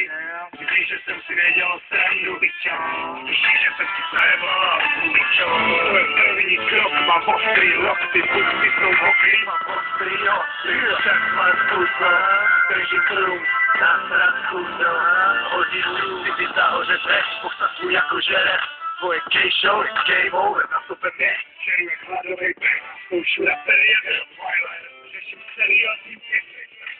ti Když jsem si věděl, dubičo Myslíš, že jsem ti zajebal, dubičo To je první krok, mám ostrý lokty Pusty jsou mokrý, mám ostrý lokty. Však má způsob, držím trům Nasrat chudo, hodí si ty zahoře dres Postavu jako žerec Tvoje gay show je game over, na to pevně. Čeru jak hladovej rapery jak Twilight Řeším seriózní věci